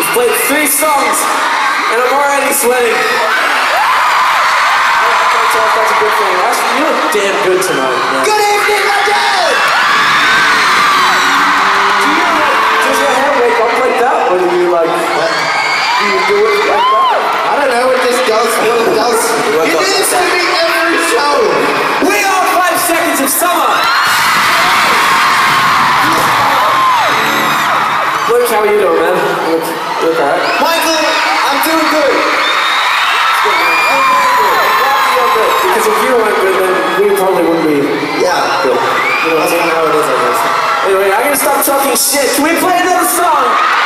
We've played three songs, and I'm already sweating. I can't tell if that's a good thing. Actually, you look damn good tonight. man. Good You. Michael, I'm doing good. Because if you weren't good, then we probably wouldn't be Yeah, good. You know that's kind of how it is, I guess. Anyway, I'm gonna stop talking shit. Can we play another song?